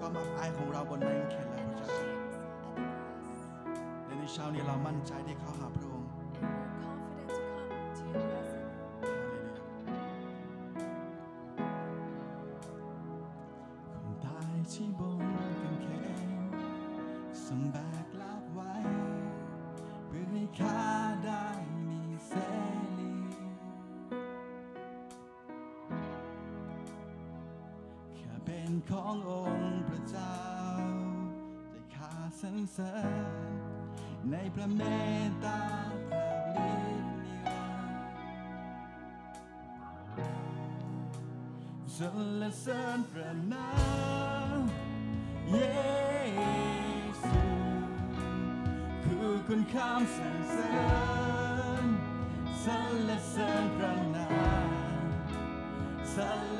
ความอับอายของเราบนไม้กางเขนแล้วพระเจ้าและในเช้านี้เรามั่นใจที่เข้าหาพระองค์ And we're confident to come to your presence. คนตายที่บนกางเขนสมบกรั ขององค์พระเจ้าแต่ข้าสรรเสริญในพระเมตตาพระฤทธิ์นิรันดร์สรรเสริญพระนามเยซูคือคุณข้ามสรรเสริญสรรเสริญพระนามสรร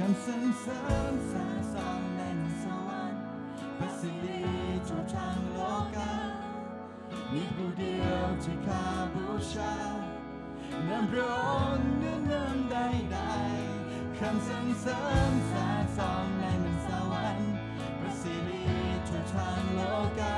คำสรรเสริญสาสองในสวรรค์พระสิริทั่วทั้งโลกามีผู้เดียวที่ข้าบูชานำพระองค์เนื้อนำใดๆคำสรรเสริญสาสองในสวรรค์พระสิริทั่วทั้งโลกา